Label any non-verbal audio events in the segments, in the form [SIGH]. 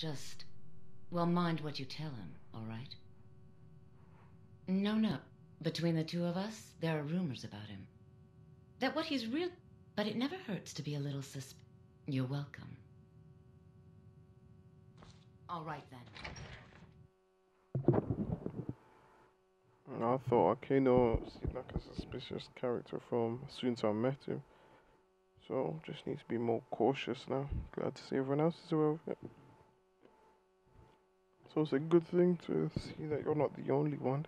Just, well, mind what you tell him, all right? No, no. Between the two of us, there are rumors about him. That what he's real, but it never hurts to be a little susp. You're welcome. All right then. I thought Ancano seemed like a suspicious character from as soon as I met him. So just need to be more cautious now. Glad to see everyone else is aware of it. So it's a good thing to see that you're not the only one.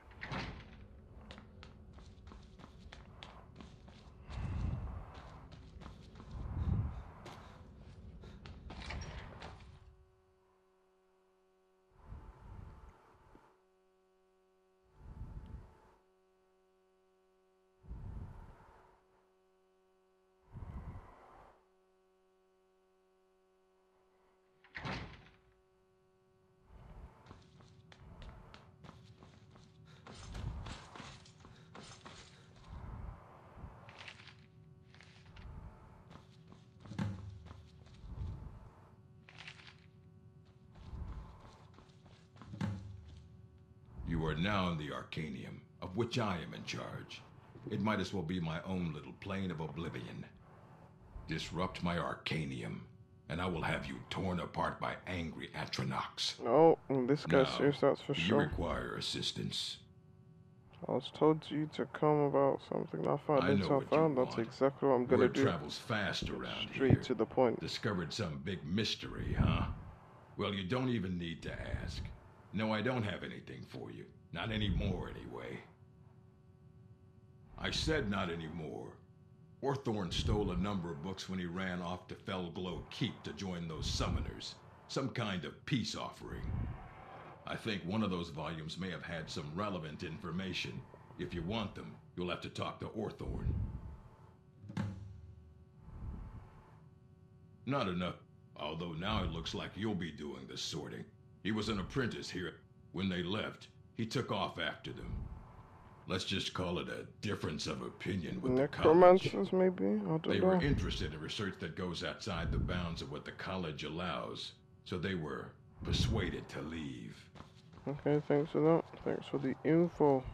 Arcanium, of which I am in charge. It might as well be my own little plane of oblivion. Disrupt my Arcanium, and I will have you torn apart by angry Atronachs. Oh, this guy's Now, serious, that's for do you sure. require assistance? I was told you to come about something I found I know you That's want. exactly what I'm gonna Word do. travels fast around Straight here. to the point. Discovered some big mystery, huh? Well, you don't even need to ask. No, I don't have anything for you. Not anymore, anyway. I said not anymore. Orthorn stole a number of books when he ran off to Fellglow Keep to join those summoners. Some kind of peace offering. I think one of those volumes may have had some relevant information. If you want them, you'll have to talk to Orthorn. Not enough. Although now it looks like you'll be doing the sorting. He was an apprentice here. When they left, he took off after them. Let's just call it a difference of opinion with the college. Necromancers, maybe? I don't They know. were interested in research that goes outside the bounds of what the college allows, so they were persuaded to leave. Okay, thanks for that. Thanks for the info.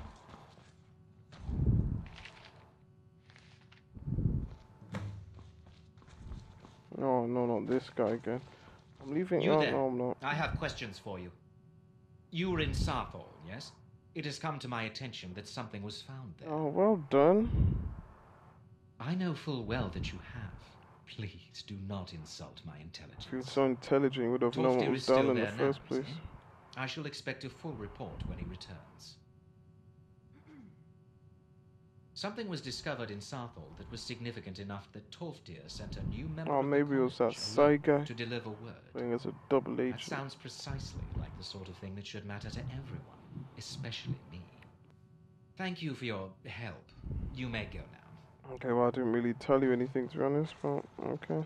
No, no, not this guy again. I'm leaving. You no, there. no, I'm not. I have questions for you. You were in Saarthal, yes? It has come to my attention that something was found there. Oh, well done. I know full well that you have. Please do not insult my intelligence. If you so intelligent, you would have known what was done in the now, first place. I shall expect a full report when he returns. Something was discovered in Saarthal that was significant enough that Tolfdir sent a new member Oh, of the maybe it was that college Psy alone guy to deliver word. playing as a double That agent. sounds precisely like the sort of thing that should matter to everyone, especially me. Thank you for your help. You may go now. Okay, well, I didn't really tell you anything to be honest, but okay.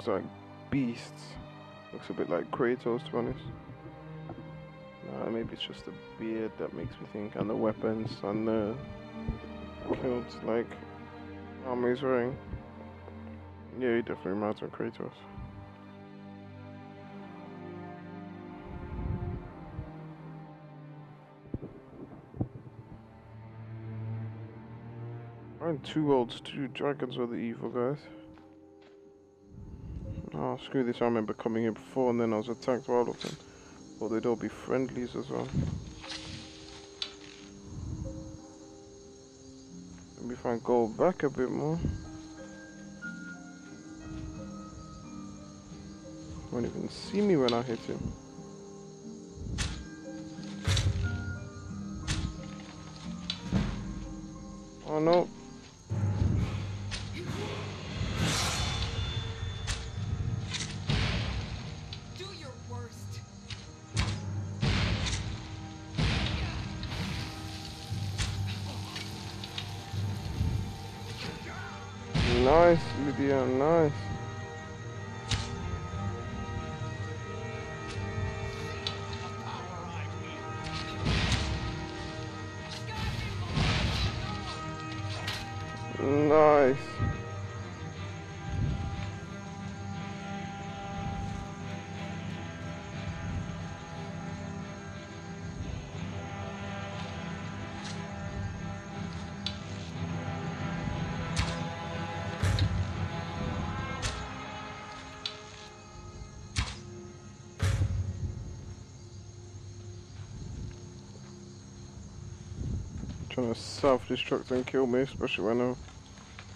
Looks like beasts. Looks a bit like Kratos, to be honest. Nah, maybe it's just the beard that makes me think, and the weapons, and the kilts, like armor he's wearing. Yeah, he definitely reminds me of Kratos. And two worlds, two dragons are the evil guys. Oh, screw this. I remember coming here before and then I was attacked by all of them. Well, they'd all be friendlies as well. Me if I go back a bit more. Won't even see me when I hit him. Oh no. Trying to self-destruct and kill me, especially when I'm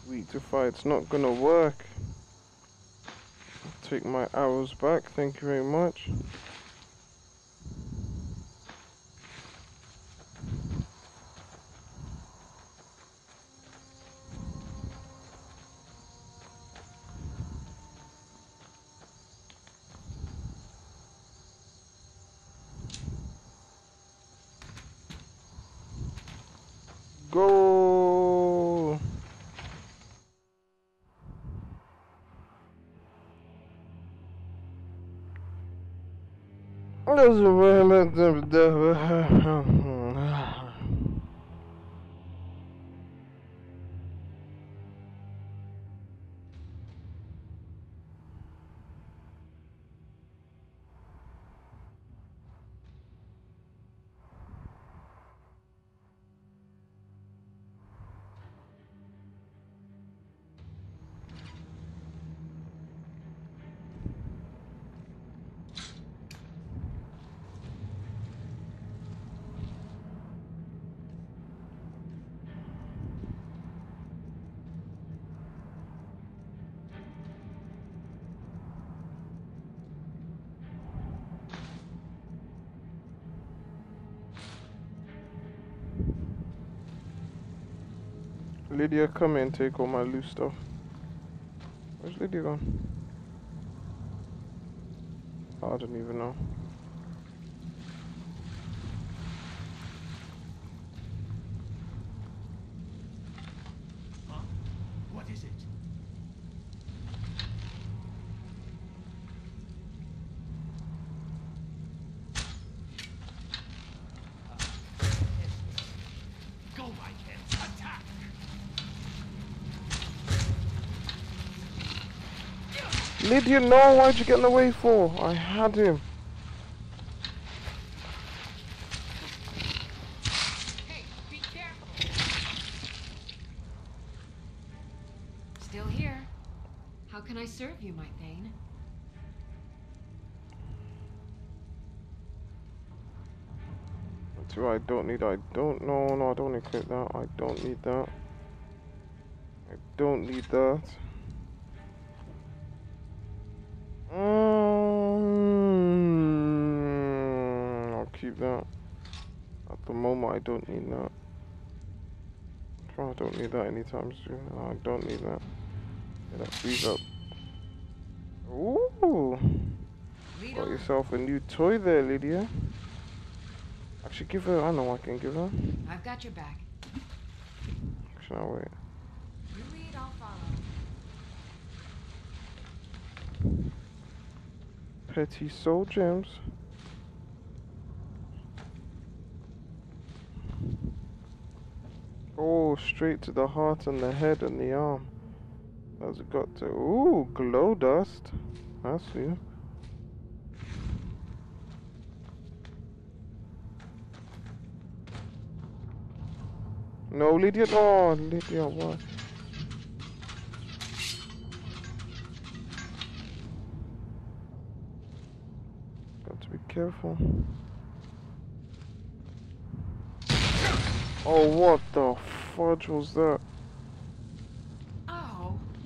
weak to fight. It's not gonna work. Take my arrows back, thank you very much. was a Lydia, come and take all my loose stuff. Where's Lydia gone? I don't even know. Huh? What is it? Go, my kids! Attack! Lydia, no! Why'd you get in the way for? I had him. Hey, be careful. Still here. How can I serve you, my Thane? That's right, I don't need, I don't, no, no, I don't need that. I don't need that. I don't need that. That. At the moment, I don't need that. I don't need that anytime soon. No, I don't need that. Get that freeze up. Ooh! Got yourself a new toy there, Lydia. Actually, give her. I know I can give her. I've got your back. Actually, no, wait. You lead, I'll follow. Petty soul gems. Oh, straight to the heart and the head and the arm. It got to? Ooh, glow dust. That's you. No, Lydia. Oh, Lydia, what? Got to be careful. Oh, what the fudge was that?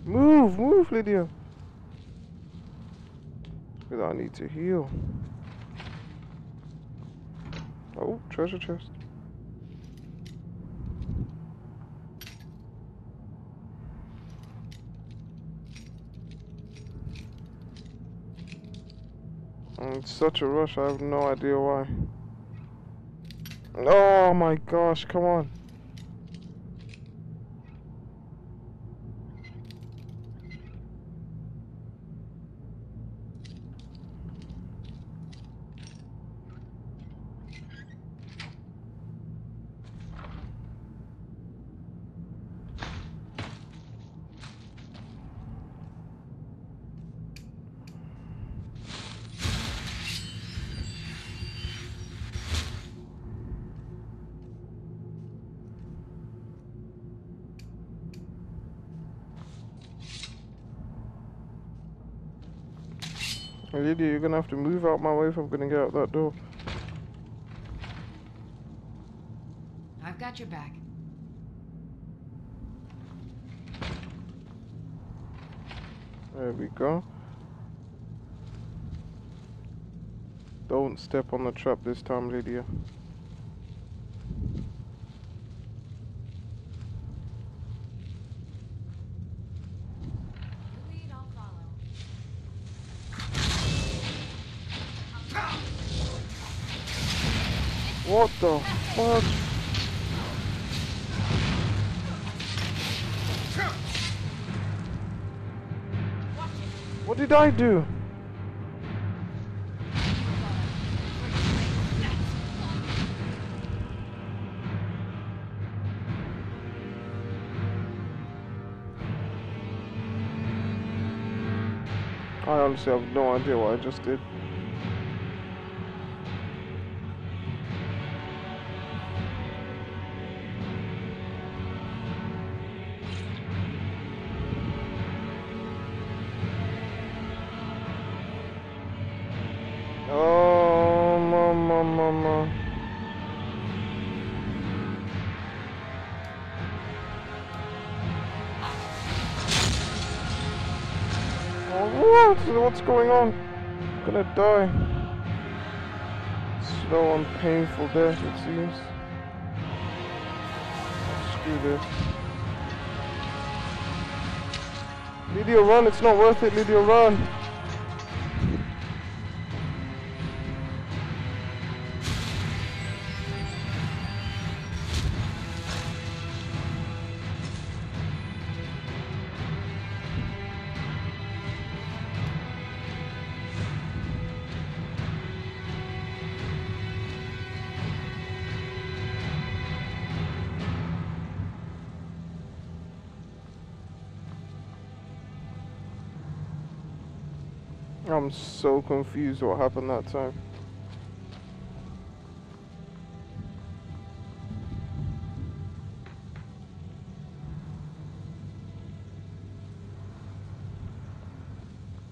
Move, move, Lydia. Because I need to heal. Oh, treasure chest. It's such a rush, I have no idea why. Oh my gosh, come on. Lydia, you're gonna have to move out my way if I'm gonna get out that door. I've got your back. There we go. Don't step on the trap this time, Lydia. You lead, I'll follow. What the fuck? What did I do? I honestly have no idea what I just did. Going on? I'm gonna die. Slow and painful death, it seems. Screw this. Lydia, run! It's not worth it, Lydia, run! I'm so confused what happened that time.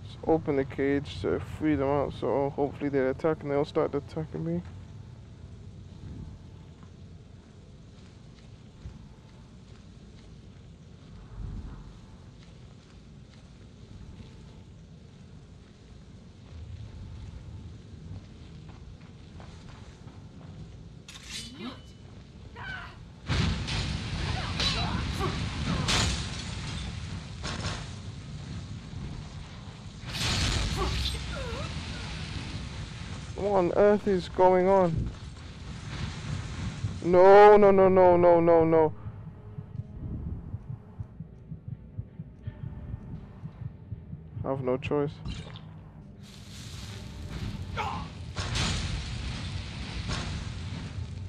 Just open the cage to free them out, so hopefully they attack and they'll start attacking me. What on earth is going on? No, no, no, no, no, no, no. I have no choice.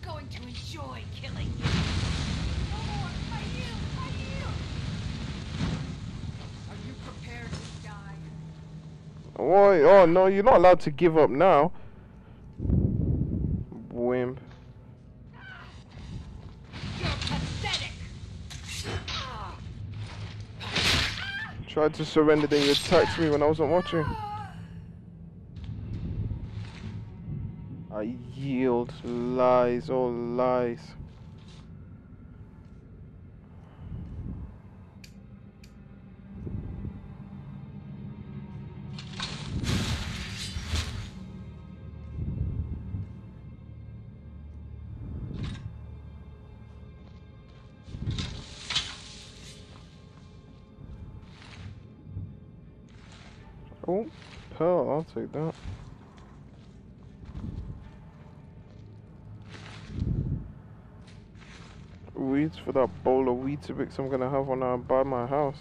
Going to enjoy killing you. No more. I yield. I yield. Are you prepared to die? Why? Oh no, you're not allowed to give up now. Wimp. Tried to surrender, then you attacked me when I wasn't watching. I yield. Lies, all lies. Pearl, I'll take that. Weeds for that bowl of Weetabix I'm gonna have when I uh, buy my house.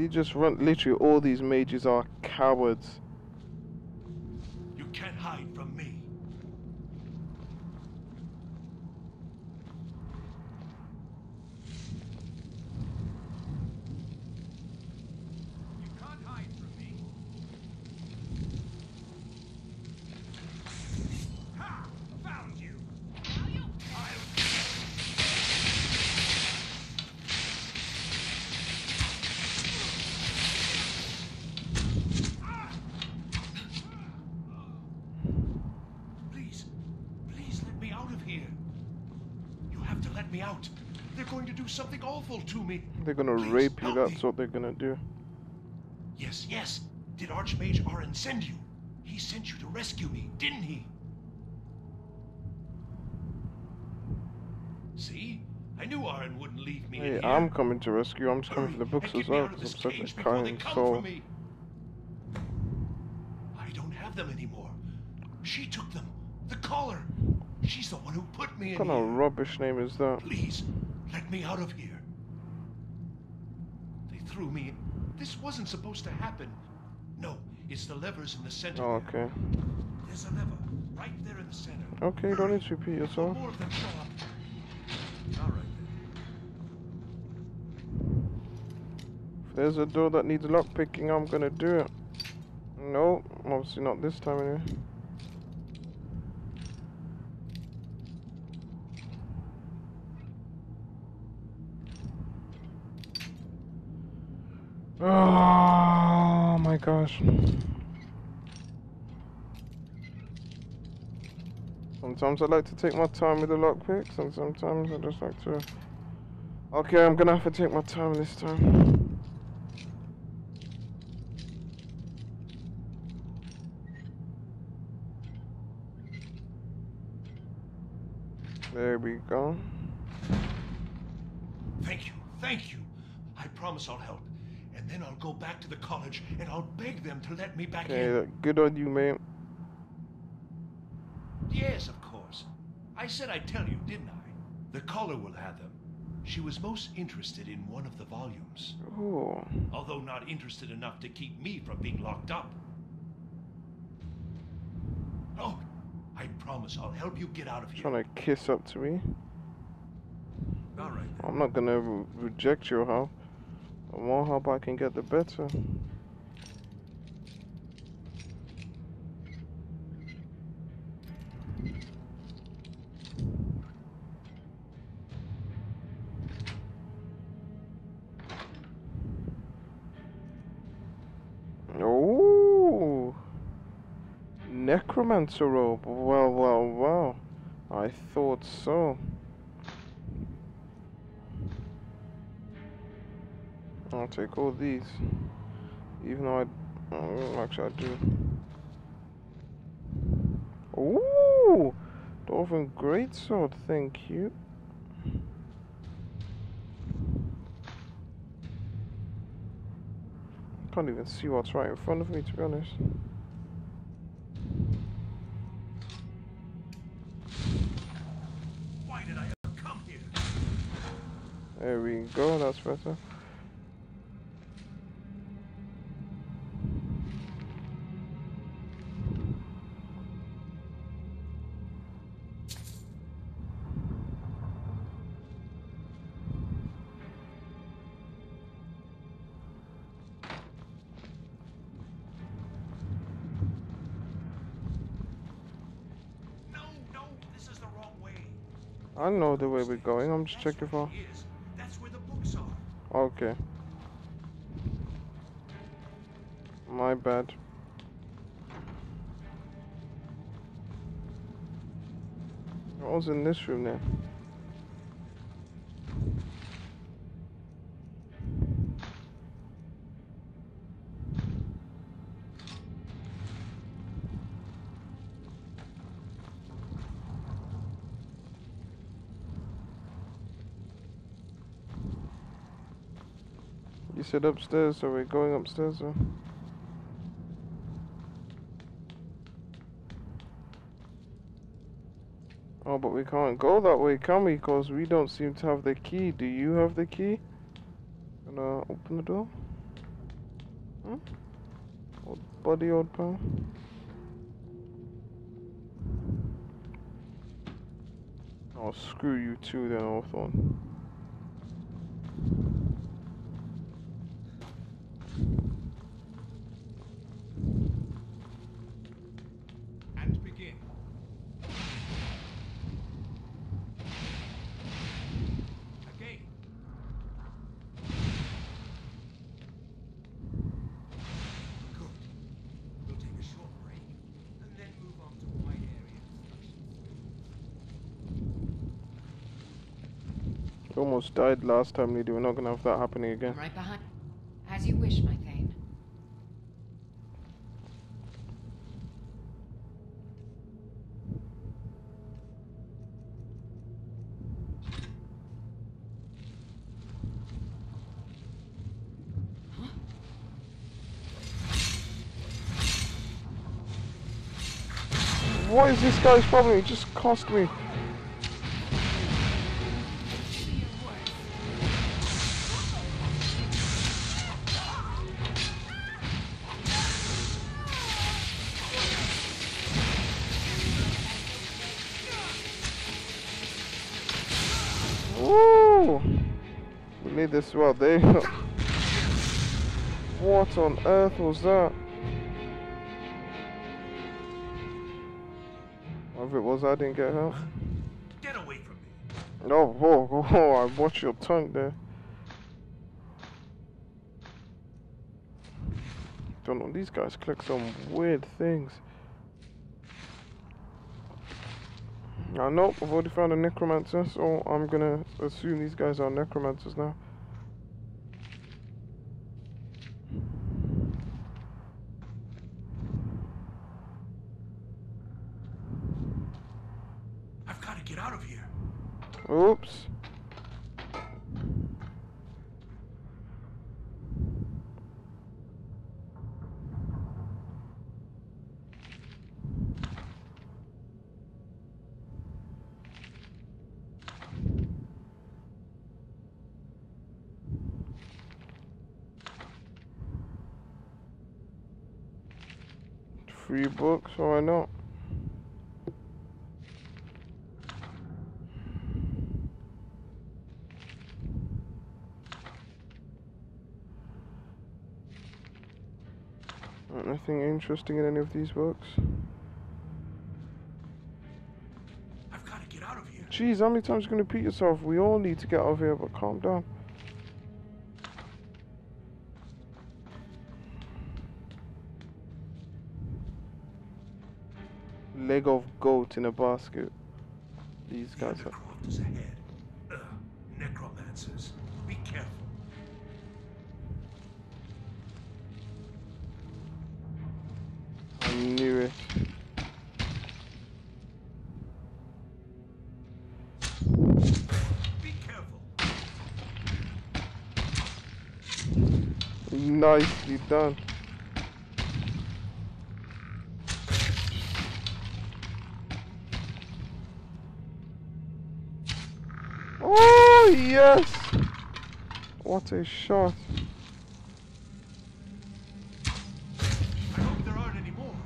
He just run? Literally, all these mages are cowards. You can't hide from me. You can't hide from me. Ha! Found you. I'll Please, please let me out of here. You have to let me out. They're going to do something awful to me. They're gonna Please, rape you. That's me. what they're gonna do. Yes, yes. Did Archmage Aren send you? He sent you to rescue me, didn't he? See? I knew Aren wouldn't leave me in Hey, here. I'm coming to rescue. I'm just coming Hurry, for the books as well out of because this I'm such a kind soul. I don't have them anymore. She took them. The Caller. She's the one who put me What in kind here. of rubbish name is that? Please, let me out of here. Threw me. This wasn't supposed to happen. No, it's the levers in the center. Oh, okay. There's a lever right there in the center. Okay, don't need to repeat yourself. More of them show up. All right. If there's a door that needs lockpicking, I'm gonna do it. No, obviously not this time anyway. Oh my gosh. Sometimes I like to take my time with the lockpicks, and sometimes I just like to. Okay, I'm gonna have to take my time this time. There we go. Thank you, thank you. I promise I'll help. Then I'll go back to the college and I'll beg them to let me back in. Uh, good on you, mate. Yes, of course. I said I'd tell you, didn't I? The caller will have them. She was most interested in one of the volumes, Oh, although not interested enough to keep me from being locked up. Oh, I promise I'll help you get out of here. trying to kiss up to me. All right. then. I'm not gonna re- reject your help. The more help I can get, the better. Oh, necromancer robe. Well, well, well. I thought so. Take all these. Even though I. Oh, actually, I do. Ooh! Dwarven Greatsword, thank you. Can't even see what's right in front of me, to be honest. Why did I ever come here? There we go, that's better. Know the way we're going. I'm just checking for. Okay. My bad. What was in this room then? Said upstairs, so we're going upstairs. Or? Oh, but we can't go that way, can we? Because we don't seem to have the key. Do you have the key? Gonna open the door? Huh? Old buddy, old pal. Oh, screw you too then, Orthorn. And begin. Again. Good. We'll take a short break and then move on to wide area Died last time, Lady. We're not gonna have that happening again. I'm right behind. As you wish, my Thane. What is this guy's problem? He just cost me. This well. There. [LAUGHS] What on earth was that? Whatever it was, I didn't get hurt. Get away from me. Oh, whoa, whoa, I watched your tongue there. Don't know, these guys click some weird things. Ah, I know, I've already found a necromancer, so I'm gonna assume these guys are necromancers now. I've got to get out of here. Oops. Free books, why not? Nothing interesting in any of these books. I've got to get out of here. Jeez, how many times you gonna repeat yourself? We all need to get out of here, but calm down. Leg of goat in a basket. These The guys are. Done. Oh yes! What a shot. I hope there aren't any more.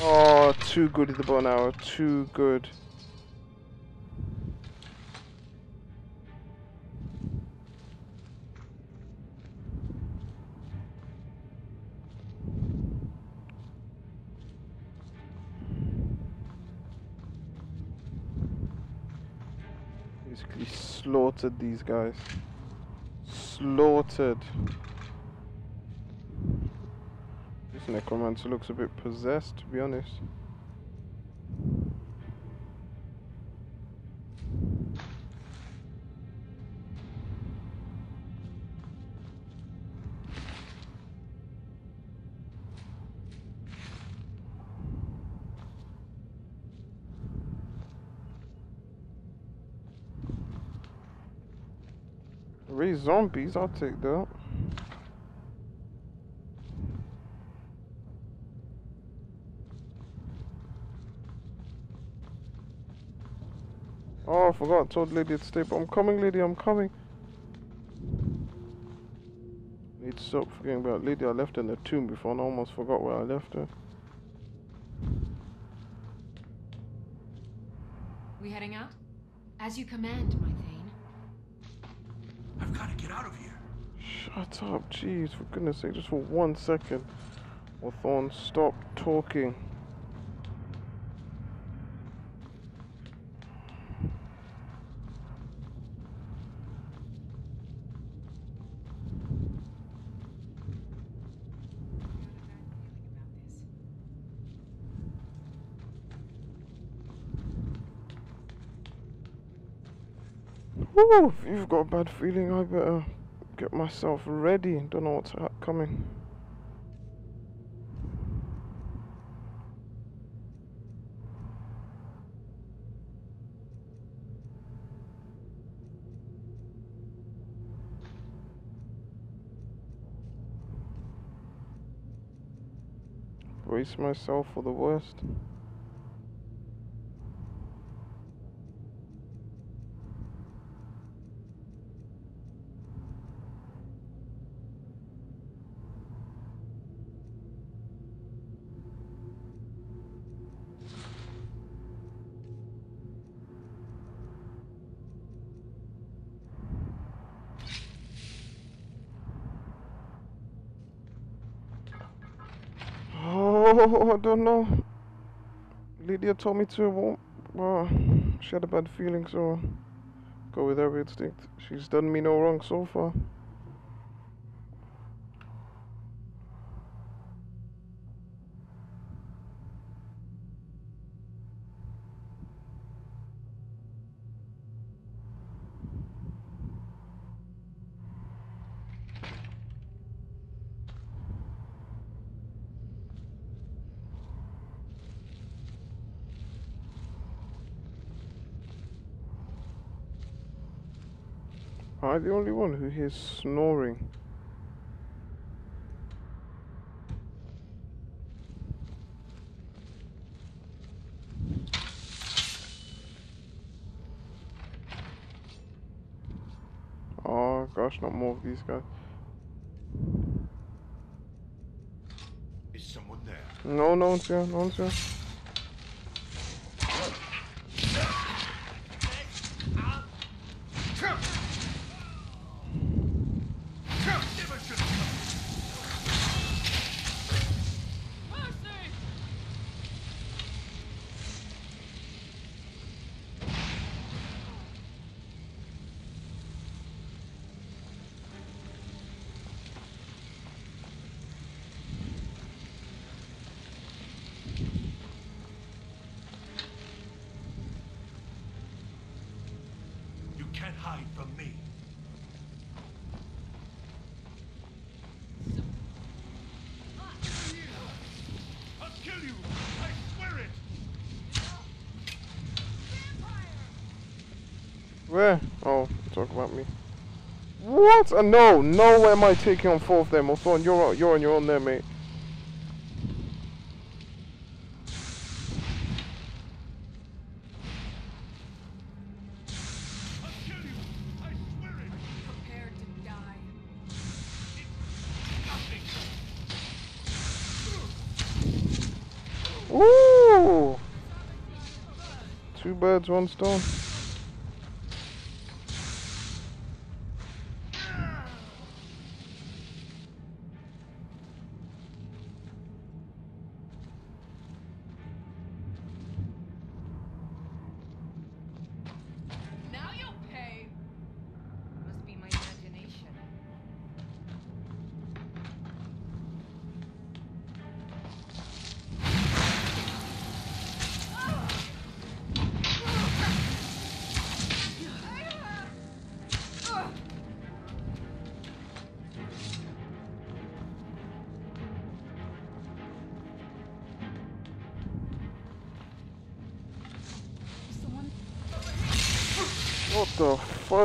Oh, too good at the bow now. Too good. Basically slaughtered these guys. Slaughtered. This necromancer looks a bit possessed, to be honest. Zombies, I'll take that. Oh, I forgot. Told lady to stay, but I'm coming, lady. I'm coming. Need to stop forgetting about lady. I left her in the tomb before, and I almost forgot where I left her. We heading out? As you command, my Thane. Shut up, jeez, for goodness sake, just for one second. Orthorn, stop talking. Woo, if you've got a bad feeling, I better get myself ready. Don't know what's coming. Brace myself for the worst. [LAUGHS] I don't know. Lydia told me to. Well, she had a bad feeling, so go with her instinct. She's done me no wrong so far. The only one who hears snoring? Oh gosh, not more of these guys. Is someone there? No, no one's here, no one's here. Never should have come. You can't hide from me. I'll kill you! I swear it! Where? Oh, talk about me. What? Uh, no, no way am I taking on four of them. Also, you're, you're on your own there, mate. I'll kill you! I swear it! Prepare to die. Nothing! Ooh! Two birds, one stone.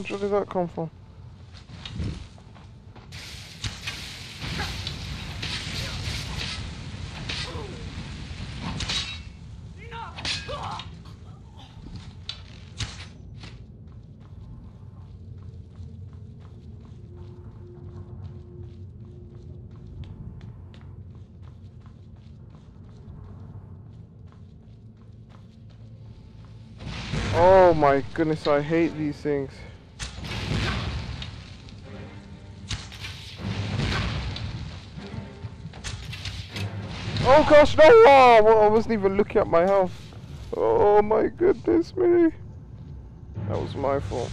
Where did that come from? Oh my goodness, I hate these things. Oh gosh, no! Oh, I wasn't even looking at my health. Oh my goodness me. That was my fault.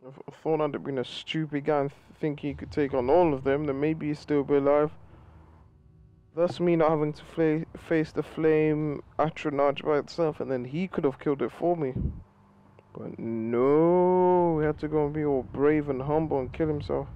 I th- I thought I'd been a stupid guy and th- think he could take on all of them, then maybe he'd still be alive. Thus me not having to face the flame Atronach by itself, and then he could have killed it for me. But no, he had to go and be all brave and humble and kill himself.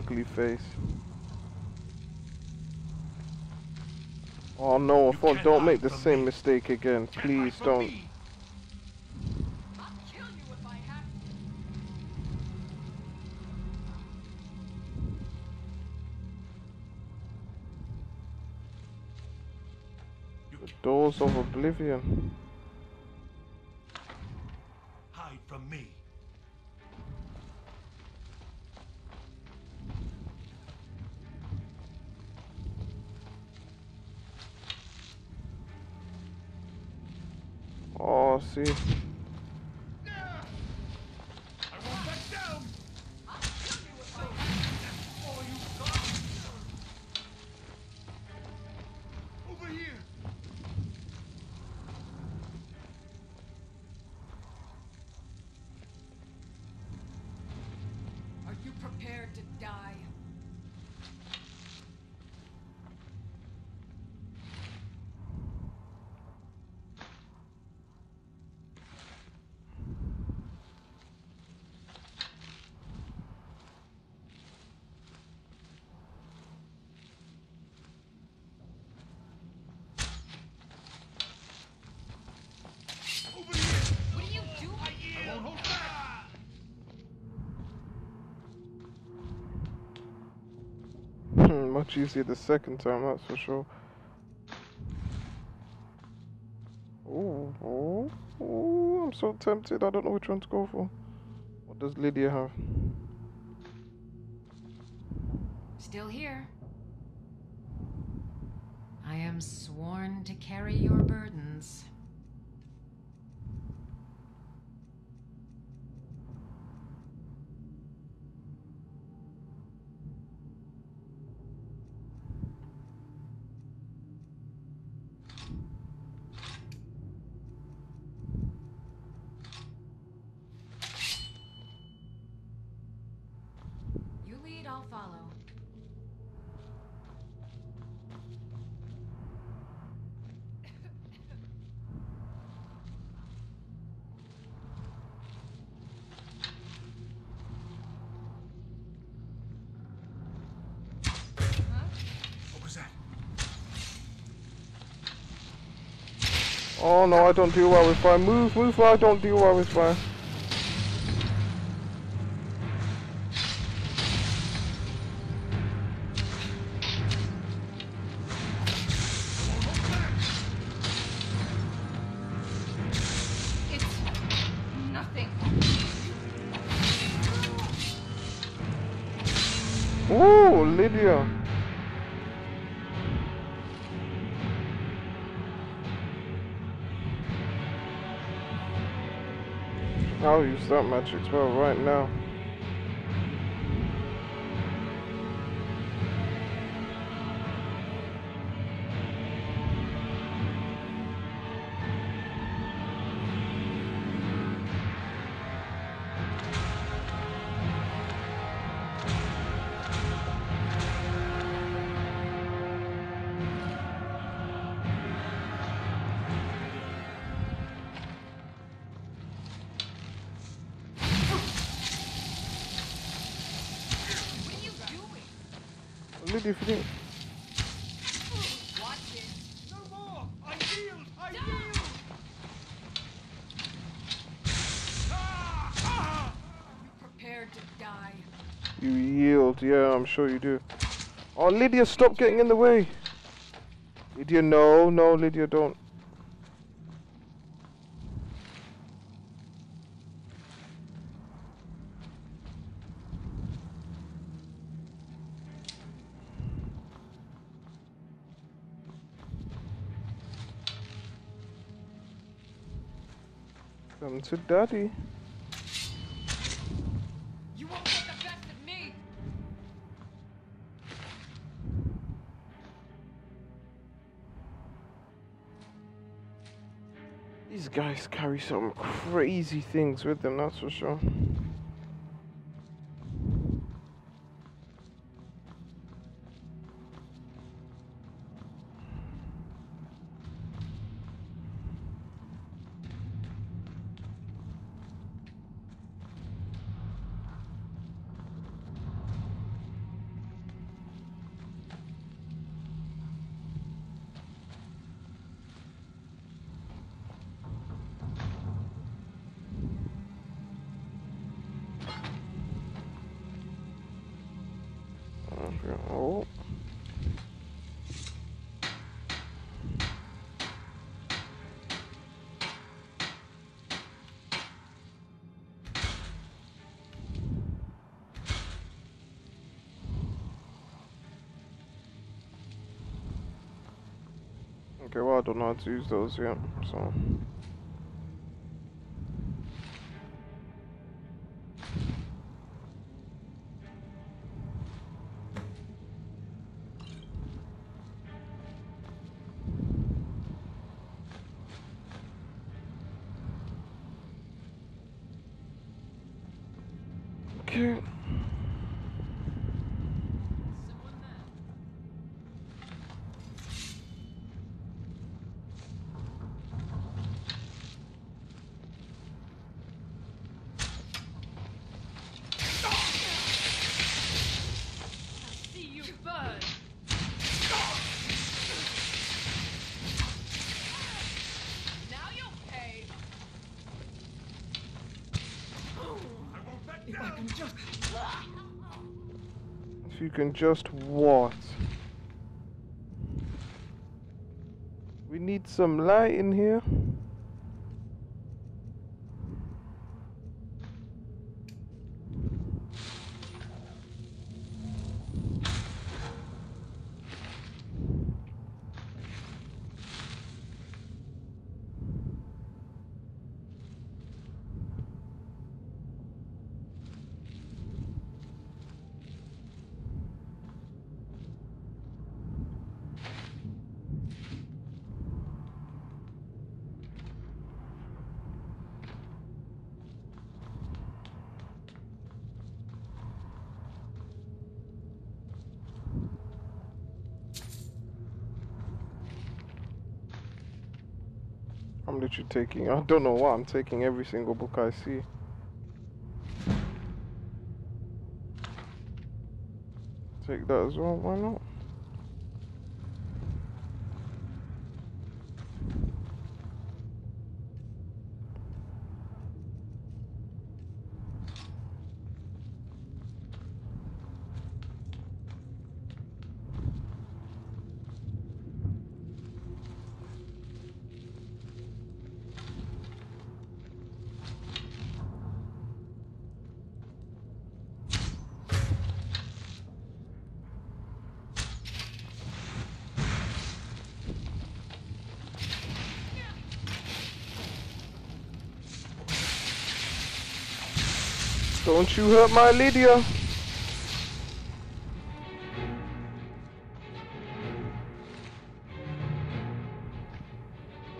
Ugly face. Oh no, I You thought can't don't make the same me. mistake again. Please don't. me. I'll kill you if I have to. You The can't doors of oblivion. See. Much easier the second time, that's for sure. Oh, oh, oh, I'm so tempted. I don't know which one to go for. What does Lydia have? Still here. I am sworn to carry your burdens. You lead, I'll follow. What was that? Oh no, I don't do well with fire. Move, move, I don't do well with fire. I'll use that magic right now. Die. You yield, yeah, I'm sure you do. Oh, Lydia, stop getting in the way. Lydia, no, no, Lydia, don't. Come to daddy. You won't get the best of me. These guys carry some crazy things with them, that's for sure. Oh. Okay, well, I don't know how to use those yet, so. Can just what? We need some light in here. I'm literally taking, I don't know what, I'm taking every single book I see. Take that as well, why not? You hurt my Lydia.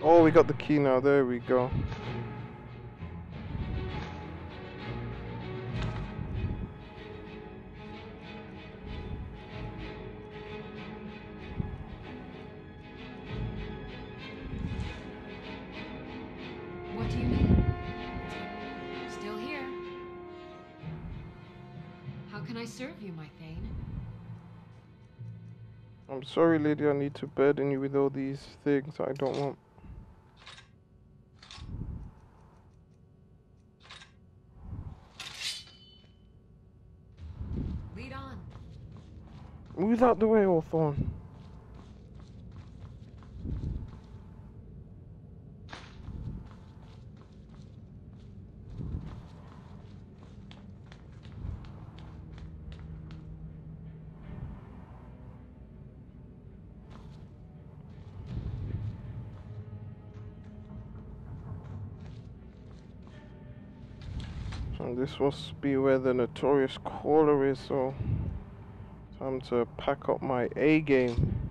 Oh, we got the key now. There we go. I serve you, my Thane? I'm sorry, lady. I need to burden you with all these things I don't want. Lead on. Move out the way, Orthorn. This must be where the notorious caller is, so time to pack up my A game.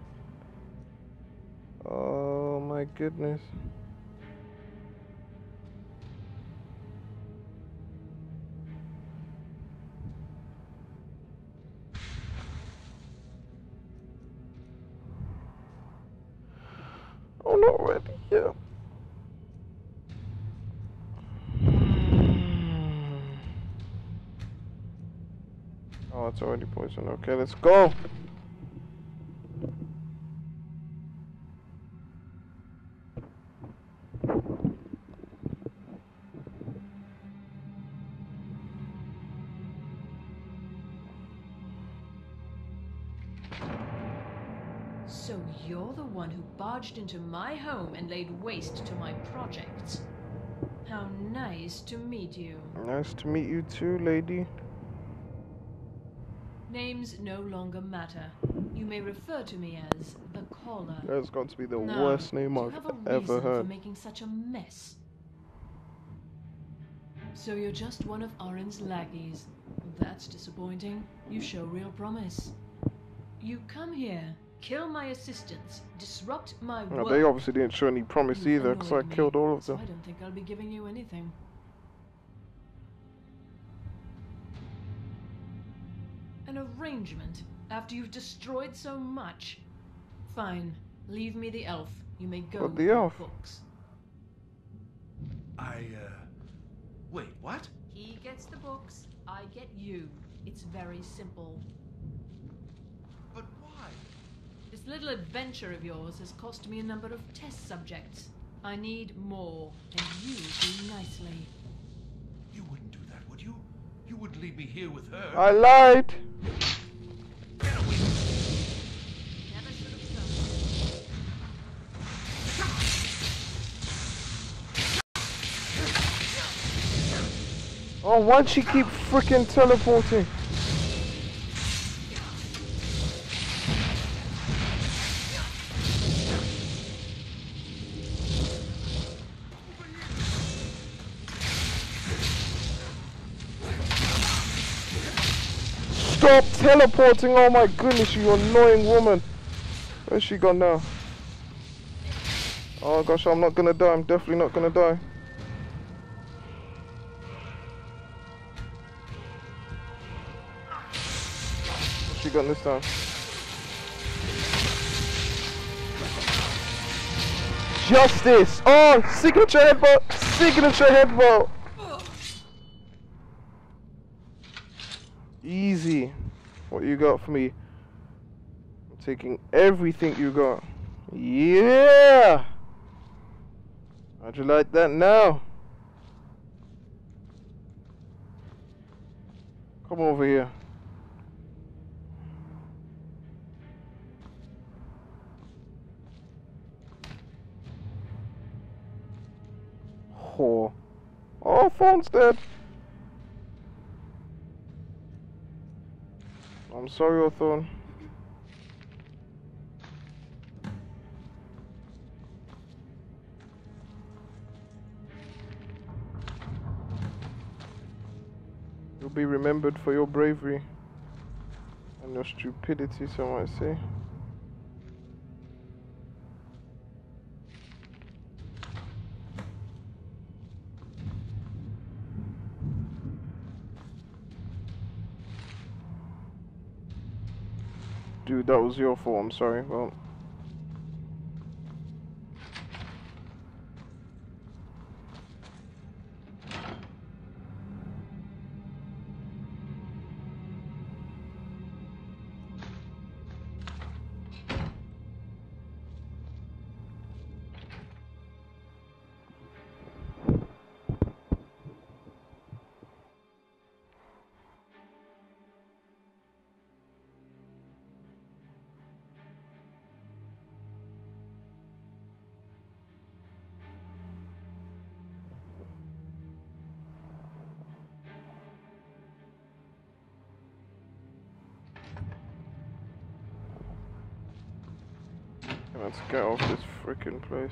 Oh my goodness. Okay, let's go. So you're the one who barged into my home and laid waste to my projects. How nice to meet you. Nice to meet you too, lady. Names no longer matter. You may refer to me as the caller. That's got to be the Now, worst name I've have a ever heard. For making such a mess. So you're just one of Aren's lackeys. That's disappointing. You show real promise. You come here, kill my assistants, disrupt my Well, work. they obviously didn't show any promise either, because I me, killed all of them. so them. I don't think I'll be giving you anything. An arrangement after you've destroyed so much. Fine, leave me the elf. You may go But the your elf? books. I, uh. Wait, what? He gets the books, I get you. It's very simple. But why? This little adventure of yours has cost me a number of test subjects. I need more, and you do nicely. You wouldn't do that, would you? You wouldn't leave me here with her. I lied! Oh, why'd she keep freaking teleporting? Stop teleporting! Oh my goodness, you annoying woman! Where's she gone now? Oh gosh, I'm not gonna die. I'm definitely not gonna die. Got this time? Justice! Oh, signature headbutt! Signature headbutt! Easy. What you got for me? I'm taking everything you got. Yeah! How'd you like that now? Come over here. Whore. Oh, phone's dead. I'm sorry. Your You'll be remembered for your bravery and your stupidity, some might say. That was your fault, I'm sorry. Well, Let's get off this freaking place.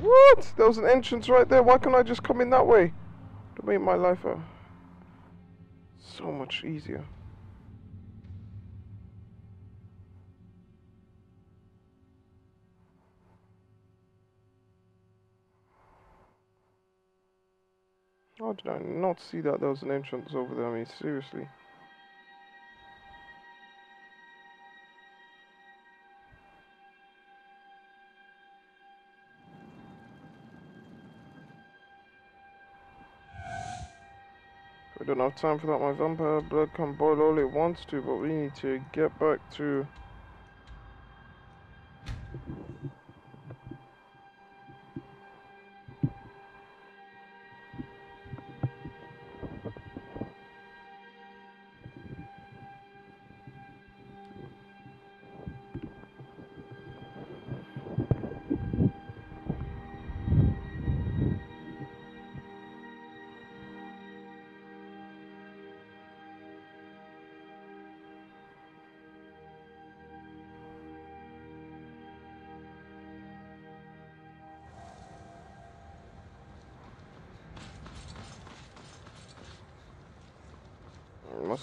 What? There was an entrance right there. Why can't I just come in that way? To make my life uh, so much easier. Did I not see that there was an entrance over there? I mean, seriously. We don't have time for that. My vampire blood can boil all it wants to, but we need to get back to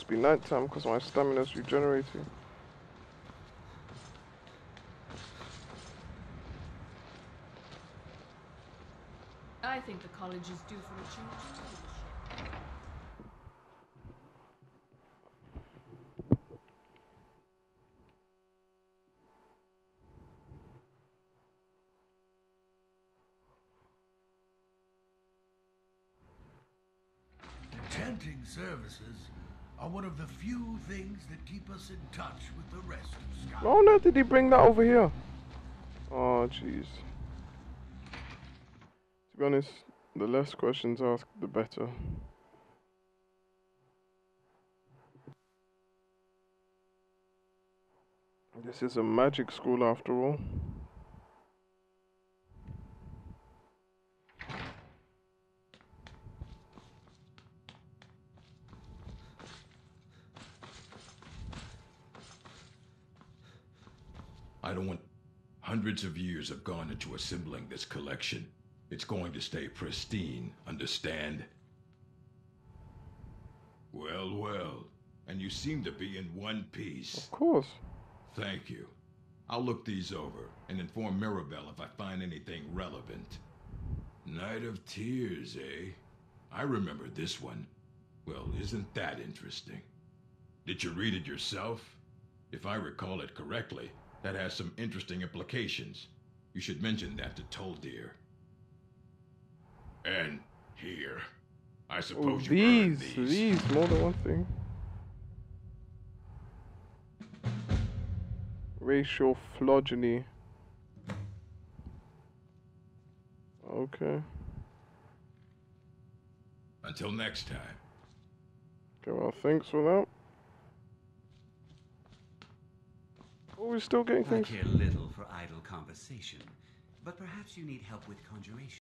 must be night time because my stamina's regenerating. I think the college is due for a change in leadership. Services are one of the few things that keep us in touch with the rest of Sky. Oh no, did he bring that over here? Oh jeez. To be honest, the less questions asked, the better. This is a magic school after all. I don't want hundreds of years have gone into assembling this collection. It's going to stay pristine, understand? Well, well. And you seem to be in one piece. Of course. Thank you. I'll look these over and inform Mirabelle if I find anything relevant. Night of Tears, eh? I remember this one. Well, isn't that interesting? Did you read it yourself? If I recall it correctly, that has some interesting implications. You should mention that to Tolfdir. And here. I Oh, suppose you earned these, these. these, more than one thing. Racial phylogeny. Okay. Until next time. Okay, well, thanks for that. Oh, we're still getting I things. care little for idle conversation, but perhaps you need help with conjuration.